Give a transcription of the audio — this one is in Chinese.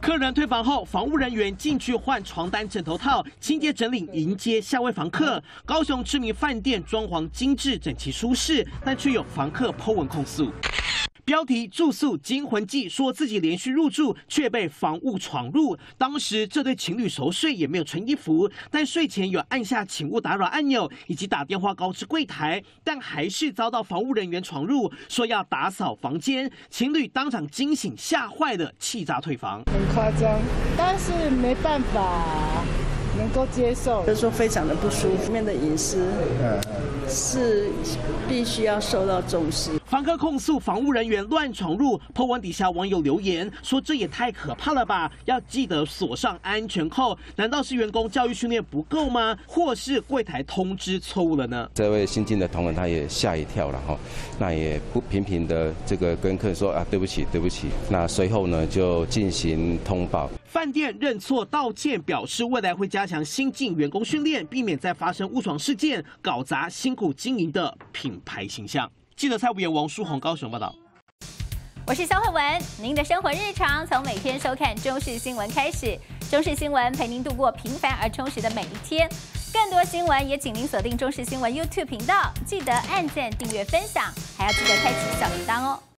客人退房后，房务人员进去换床单、枕头套，清洁整理，迎接下位房客。高雄知名饭店装潢精致、整齐、舒适，但却有房客泼文控诉。标题住宿惊魂记，说自己连续入住却被房务闯入。当时这对情侣熟睡，也没有穿衣服，但睡前有按下请勿打扰按钮，以及打电话告知柜台，但还是遭到房务人员闯入，说要打扫房间。情侣当场惊醒，吓坏了，气炸退房。很夸张，但是没办法。能够接受，就是说非常的不舒服，面的隐私是必须要受到重视。房客控诉房务人员乱闯入，破文底下网友留言说这也太可怕了吧！要记得锁上安全扣。难道是员工教育训练不够吗？或是柜台通知错误了呢？这位新进的同仁他也吓一跳了哈，那也不频频的这个跟客人说啊对不起对不起。那随后呢就进行通报。饭店认错道歉，表示未来会加强新进员工训练，避免再发生误闯事件，搞砸古经营的品牌形象。记者蔡武言、王书红高雄报道。我是肖慧文，您的生活日常从每天收看中视新闻开始，中视新闻陪您度过平凡而充实的每一天。更多新闻也请您锁定中视新闻 YouTube 频道，记得按赞、订阅、分享，还要记得开启小铃铛哦。